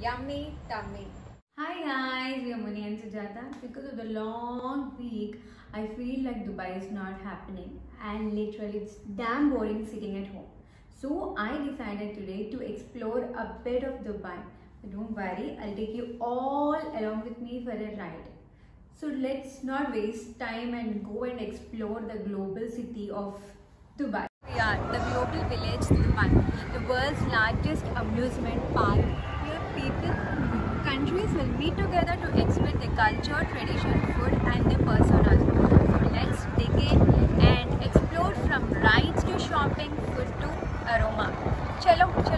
yummy tummy. Hi guys, we are Muni and Sujatha. Because of the long week, I feel like Dubai is not happening and literally it's damn boring sitting at home. So I decided today to explore a bit of Dubai. But don't worry, I'll take you all along with me for a ride. So let's not waste time and go and explore the global city of Dubai. We are the global village Dubai, the world's largest amusement park people, countries will meet together to exhibit their culture, tradition, food and their personas. So let's dig in and explore from rides to shopping, food to aroma. Chalo, chalo.